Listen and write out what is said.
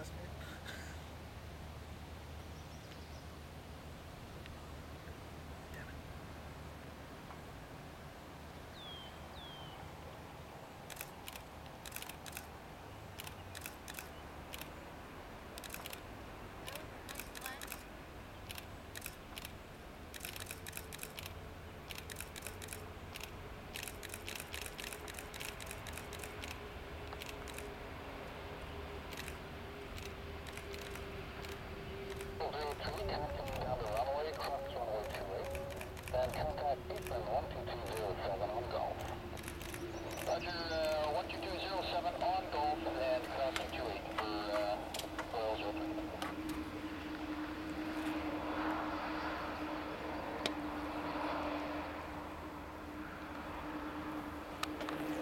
last name? and contact people wanting to